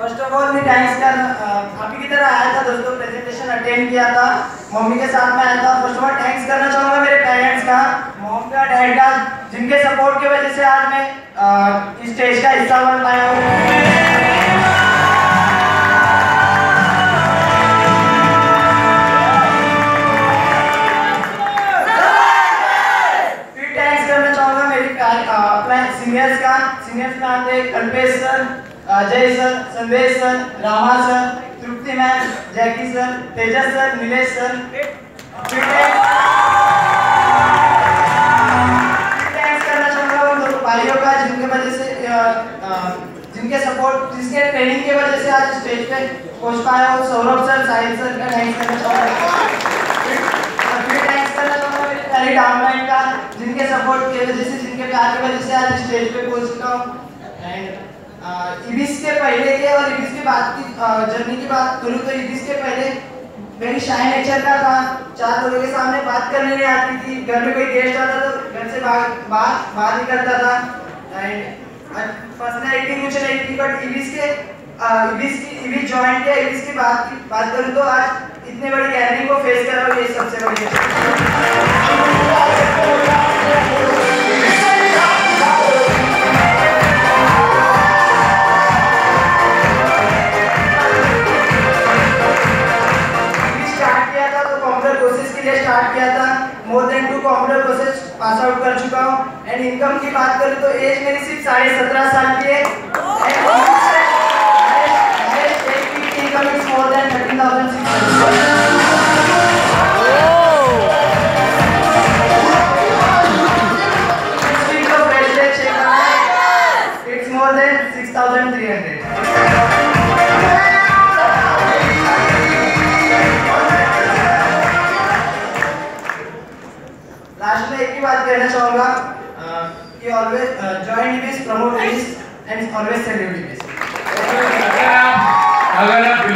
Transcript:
First of all मैं times का आप की तरह आया था दोस्तों प्रेजेंटेशन अटेंड किया था। मम्मी के साथ में आया था। फ़र्स्ट ऑफ़ ऑल थैंक्स करना चाहूँगा मेरे पेरेंट्स का। मॉम का डैड का, जिनके सपोर्ट की वजह से आज मैं इस स्टेज का हिस्सा बन पाया हूँ। सीनियर्स का। सीनियर्स का आते Kalpesh sir. Ajay sir, Sandesh sir, Rama sir, Trupti ma'am, Jackie sir Tejas sir, Nilesh sir. का, जिनके सपोर्ट ट्रेनिंग की वजह से आज स्टेज पे पहुँच पाया हूँ, सौरभ सर, साहिल सर का करना का, जिनके सपोर्ट वजह से, जिनके प्यार की वजह से आज स्टेज पे पहुँच चुका हूँ। इबिस के पहले के और इबिस के बाद की जर्नी की बात करूँ तो इबिस के पहले मेरी शाय नेचर का था। चार लोगों के सामने बात करने नहीं आती थी। घर में कोई गेस्ट आता तो घर से बाहर बाहर बाहर निकलता था। एंड पर्सनैलिटी कुछ नहीं थी बट इबिस के इबिस की इबिस ज्वाइन किया इबिस की बात की, बात करूँ तो आज इतने बड़े गैलरी को फेस कर रहा हूँ ये सबसे स्टार्ट किया था more than two computer courses pass out कर चुका हूँ। एंड इनकम की बात करूँ तो एज मेरी सिर्फ़ साढ़े सत्रह साल की है। Income more than 6,300. लास्ट में एक ही बात कहना चाहूँगा कि always join Ibis promote Ibis and always celebrate Ibis अगर आप